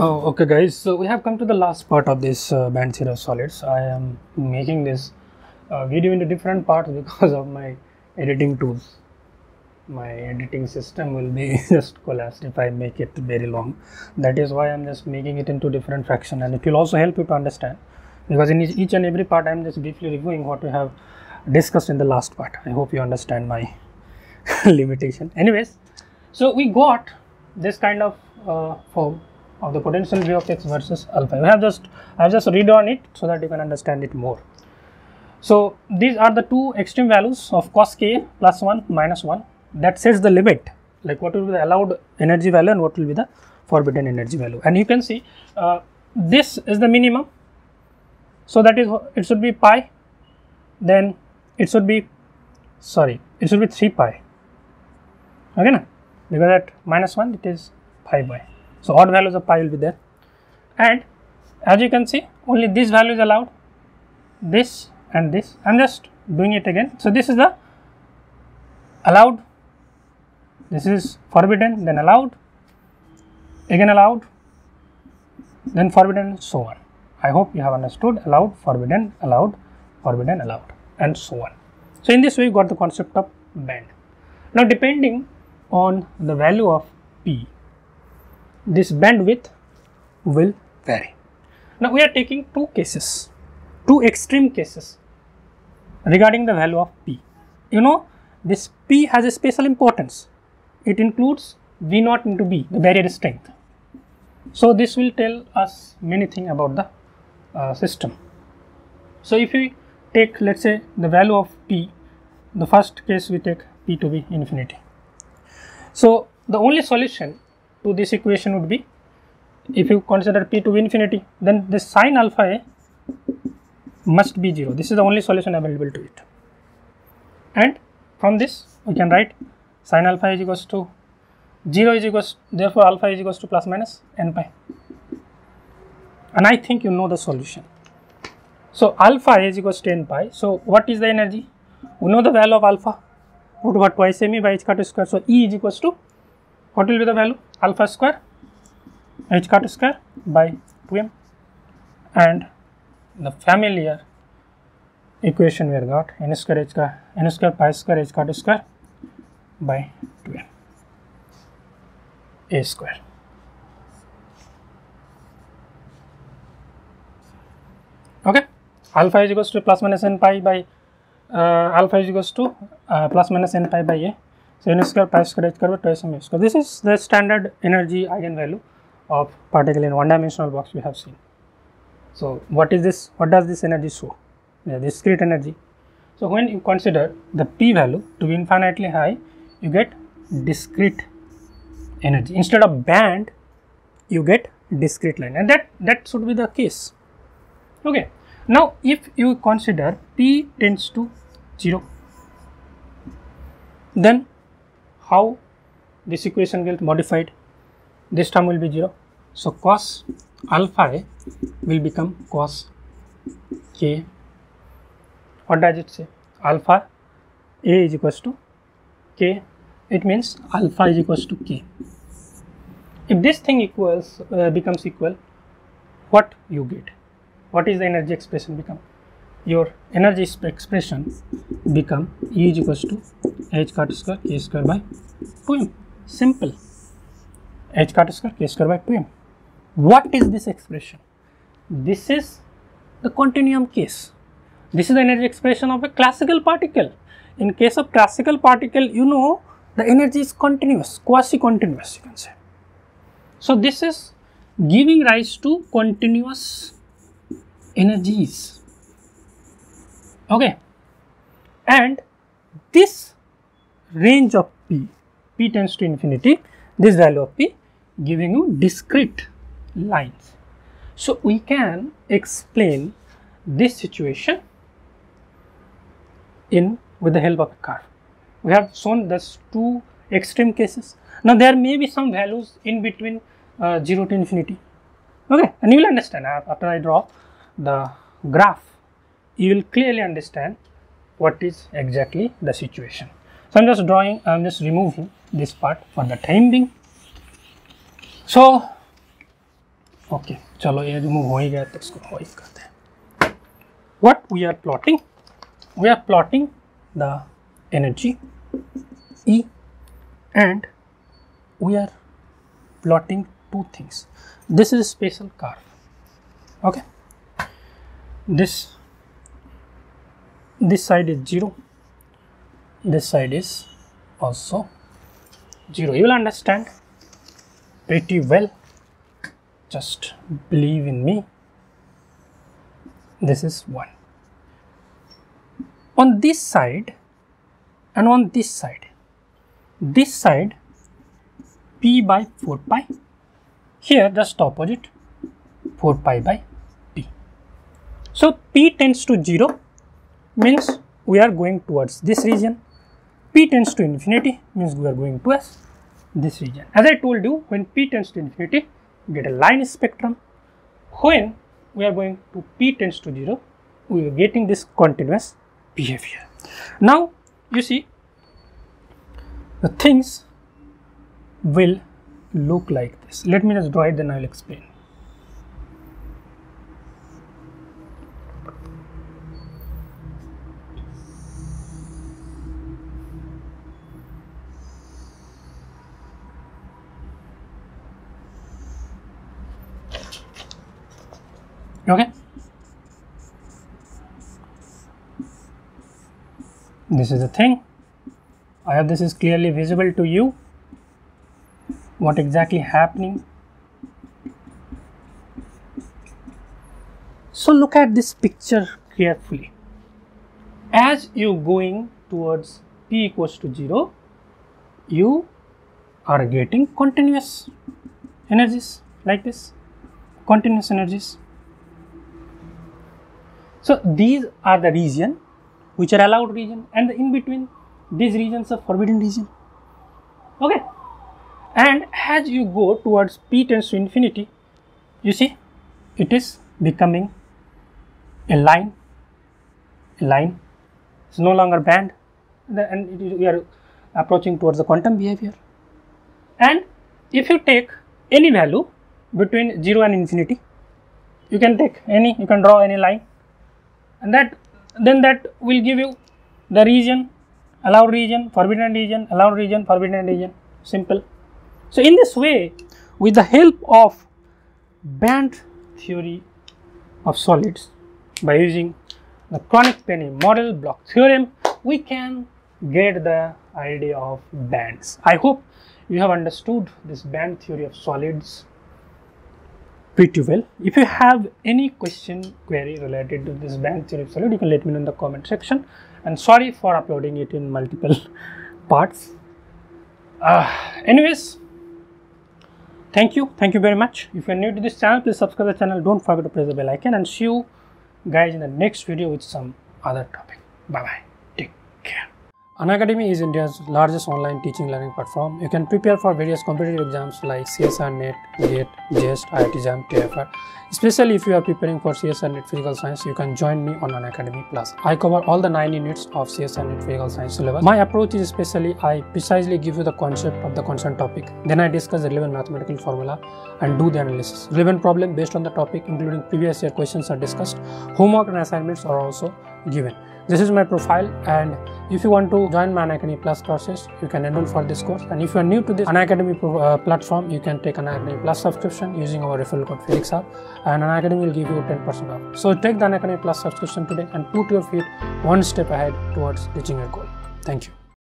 Oh, okay, guys. So we have come to the last part of this uh, band series solids. I am making this uh, video into different parts because of my editing tools. My editing system will be just collapsed if I make it very long. That is why I'm just making it into different fraction, and it will also help you to understand. Because in each, each and every part, I'm just briefly reviewing what we have discussed in the last part. I hope you understand my limitation. Anyways, so we got this kind of uh, form of the potential v of x versus alpha. We have just I have just on it so that you can understand it more. So these are the two extreme values of cos k plus 1 minus 1 that sets the limit like what will be the allowed energy value and what will be the forbidden energy value and you can see uh, this is the minimum so that is it should be pi then it should be sorry it should be 3 pi okay na? because at minus 1 it is pi by so odd values of pi will be there and as you can see only this value is allowed this and this I am just doing it again. So, this is the allowed this is forbidden then allowed again allowed then forbidden so on. I hope you have understood allowed forbidden allowed forbidden allowed and so on. So, in this way you got the concept of band. Now, depending on the value of p this bandwidth will vary. Now, we are taking two cases two extreme cases regarding the value of p. You know this p has a special importance. It includes V naught into B, the barrier strength. So, this will tell us many things about the uh, system. So, if we take let us say the value of p, the first case we take p to be infinity. So, the only solution to this equation would be if you consider p to infinity then the sine alpha a must be 0 this is the only solution available to it and from this we can write sine alpha is equals to 0 is equals therefore alpha is equals to plus minus n pi and I think you know the solution. So, alpha is equals to n pi. So, what is the energy? We know the value of alpha root over twice m e by h cut square. So, E is equals to what will be the value alpha square h cut square by 2m and the familiar equation we have got n square h cut n square pi square h cut square by 2m a square. Okay, alpha is equals to plus minus n pi by uh, alpha is equals to uh, plus minus n pi by a. So n square pi square h by twice m square. This is the standard energy eigenvalue of particle in one dimensional box we have seen. So, what is this? What does this energy show? The discrete energy. So, when you consider the p value to be infinitely high, you get discrete energy. Instead of band, you get discrete line and that, that should be the case. Okay. Now, if you consider p tends to 0, then how this equation will modified? This term will be 0 so, cos alpha a will become cos k. What does it say? Alpha a is equals to k. It means alpha is equals to k. If this thing equals uh, becomes equal, what you get? What is the energy expression become? Your energy expression become E is equals to h cut square k square by 2m. Simple. h cut square k square by 2m. What is this expression? This is the continuum case. This is the energy expression of a classical particle. In case of classical particle, you know the energy is continuous, quasi-continuous you can say. So, this is giving rise to continuous energies. Okay. And this range of P, P tends to infinity, this value of P giving you discrete lines. So, we can explain this situation in with the help of a curve. We have shown these two extreme cases. Now, there may be some values in between uh, 0 to infinity okay and you will understand after I draw the graph you will clearly understand what is exactly the situation. So, I am just drawing, I am just removing this part for the time being. So, okay, chalo ye remove. What we are plotting? We are plotting the energy E and we are plotting two things. This is a special curve. Okay, this this side is 0 this side is also 0 you will understand pretty well. Just believe in me. This is 1 on this side and on this side. This side p by 4 pi. Here just opposite 4 pi by p. So p tends to 0 means we are going towards this region. P tends to infinity means we are going towards this region. As i told you when p tends to infinity we get a line spectrum. When we are going to p tends to 0 we are getting this continuous behavior. Now you see the things will look like this. Let me just draw it then i will explain this is the thing. I hope this is clearly visible to you. What exactly happening? So look at this picture carefully. As you going towards p equals to 0 you are getting continuous energies like this. Continuous energies. So these are the region which are allowed region and in between these regions are forbidden region. Okay. And as you go towards p tends to infinity, you see it is becoming a line, a line. It's no longer band, and we are approaching towards the quantum behavior. And if you take any value between 0 and infinity, you can take any, you can draw any line and that then that will give you the region allowed region forbidden region allowed region forbidden region. Simple. So in this way with the help of band theory of solids by using the Kronig-Penney model bloch theorem we can get the idea of bands. I hope you have understood this band theory of solids pretty well. If you have any question query related to this band theory solid, you can let me know in the comment section. And sorry for uploading it in multiple parts. Uh, anyways, thank you. Thank you very much. If you are new to this channel, please subscribe the channel. Don't forget to press the bell icon and see you guys in the next video with some other topic. Bye bye. Take care. Unacademy is India's largest online teaching learning platform. You can prepare for various competitive exams like CSIR NET, GATE, JEST, IIT JAM, TIFR. Especially if you are preparing for CSIR NET Physical Science, you can join me on Unacademy Plus. I cover all the 9 units of CSIR NET Physical Science syllabus. My approach is especially I precisely give you the concept of the concerned topic. Then I discuss the relevant mathematical formula and do the analysis. Relevant problem based on the topic including previous year questions are discussed. Homework and assignments are also given. This is my profile and if you want to join my Unacademy Plus courses, you can enroll for this course. And if you are new to this Unacademy uh, platform, you can take Unacademy Plus subscription using our referral code Physics Hub and Unacademy will give you 10% off. So take the Unacademy Plus subscription today and put your feet one step ahead towards reaching your goal. Thank you.